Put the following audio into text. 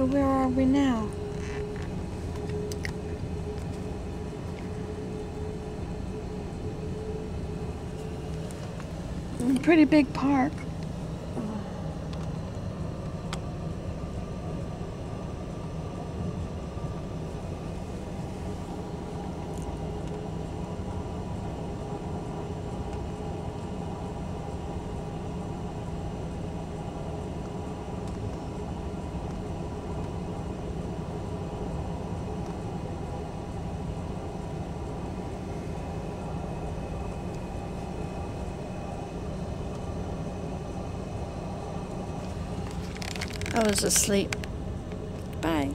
So where are we now? Pretty big park. I was asleep. Bye.